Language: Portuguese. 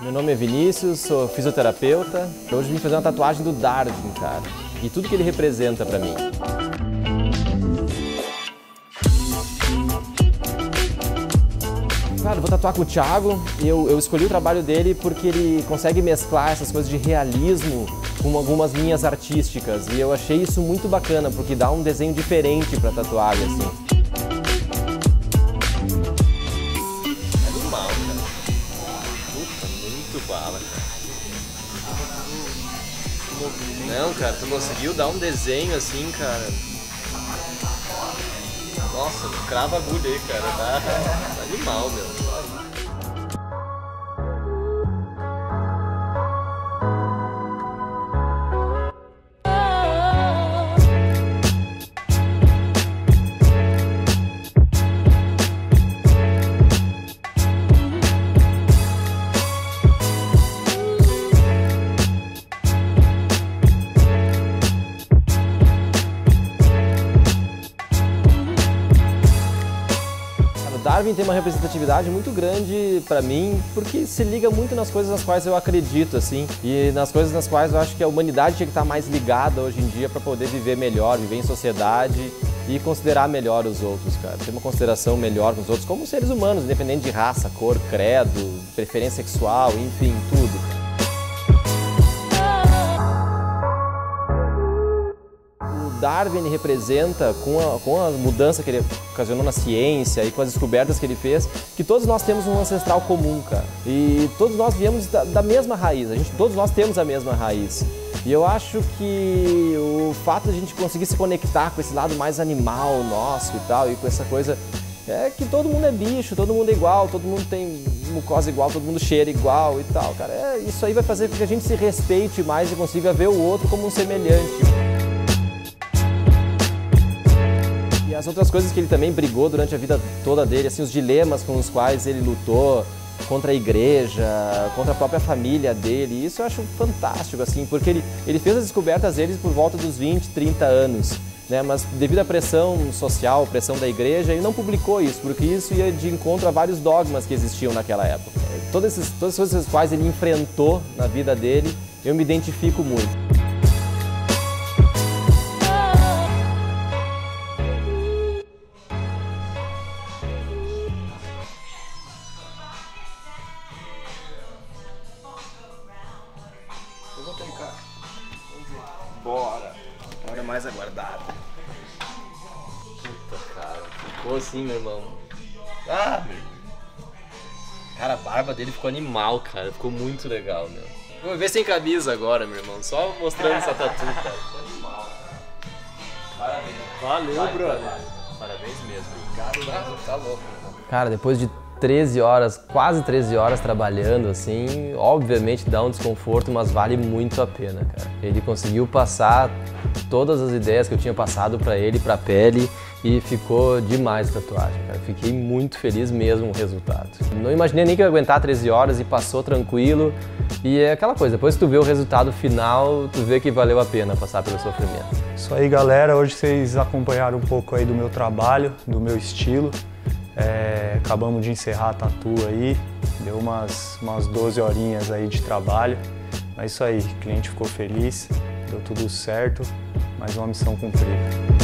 Meu nome é Vinícius, sou fisioterapeuta. Hoje vim fazer uma tatuagem do Darwin, cara. E tudo que ele representa pra mim. Cara, vou tatuar com o Thiago eu, eu escolhi o trabalho dele porque ele consegue mesclar essas coisas de realismo com algumas linhas artísticas. E eu achei isso muito bacana, porque dá um desenho diferente pra tatuagem, assim. Muito bala, cara. Não, cara, tu conseguiu dar um desenho assim, cara. Nossa, crava agulha aí, cara. Tá, tá animal, meu. Darwin tem uma representatividade muito grande para mim, porque se liga muito nas coisas nas quais eu acredito, assim, e nas coisas nas quais eu acho que a humanidade tinha que estar mais ligada hoje em dia para poder viver melhor, viver em sociedade e considerar melhor os outros, cara. Ter uma consideração melhor com os outros como seres humanos, independente de raça, cor, credo, preferência sexual, enfim, tudo. Darwin representa, com a, com a mudança que ele ocasionou na ciência e com as descobertas que ele fez, que todos nós temos um ancestral comum, cara. E todos nós viemos da, da mesma raiz, a gente, todos nós temos a mesma raiz. E eu acho que o fato de a gente conseguir se conectar com esse lado mais animal nosso e tal, e com essa coisa é que todo mundo é bicho, todo mundo é igual, todo mundo tem mucosa igual, todo mundo cheira igual e tal, cara. É, isso aí vai fazer com que a gente se respeite mais e consiga ver o outro como um semelhante. As outras coisas que ele também brigou durante a vida toda dele, assim, os dilemas com os quais ele lutou contra a igreja, contra a própria família dele, isso eu acho fantástico, assim, porque ele, ele fez as descobertas dele por volta dos 20, 30 anos, né, mas devido à pressão social, pressão da igreja, ele não publicou isso, porque isso ia de encontro a vários dogmas que existiam naquela época. Todas, esses, todas as coisas quais ele enfrentou na vida dele, eu me identifico muito. Hora mais aguardada. Puta, cara. Ficou assim, meu irmão. Ah, meu. Cara, a barba dele ficou animal, cara. Ficou muito legal, meu. Vou ver sem camisa agora, meu irmão. Só mostrando essa tatu, cara. Ficou animal. Parabéns. Valeu, Vai, brother. cara. Parabéns mesmo. Cara, tá louco. Cara, depois de 13 horas, quase 13 horas trabalhando, assim, obviamente dá um desconforto, mas vale muito a pena, cara. Ele conseguiu passar todas as ideias que eu tinha passado pra ele, pra pele, e ficou demais a tatuagem, cara. Fiquei muito feliz mesmo com o resultado. Não imaginei nem que eu ia aguentar 13 horas e passou tranquilo. E é aquela coisa, depois que tu vê o resultado final, tu vê que valeu a pena passar pelo sofrimento. Isso aí, galera. Hoje vocês acompanharam um pouco aí do meu trabalho, do meu estilo. É, acabamos de encerrar a tatu aí. Deu umas, umas 12 horinhas aí de trabalho. Mas isso aí, o cliente ficou feliz, deu tudo certo. Mais uma missão cumprida.